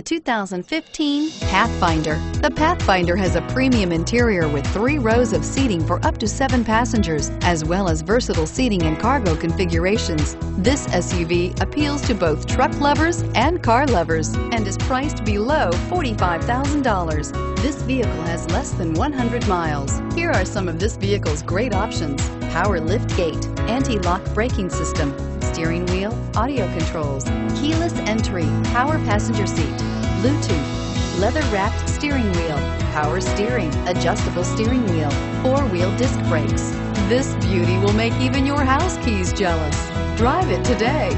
The 2015 Pathfinder. The Pathfinder has a premium interior with three rows of seating for up to seven passengers, as well as versatile seating and cargo configurations. This SUV appeals to both truck lovers and car lovers and is priced below $45,000. This vehicle has less than 100 miles. Here are some of this vehicle's great options. Power lift gate, anti-lock braking system, steering wheel, audio controls, keyless entry, power passenger seat, Bluetooth, leather-wrapped steering wheel, power steering, adjustable steering wheel, four-wheel disc brakes. This beauty will make even your house keys jealous. Drive it today.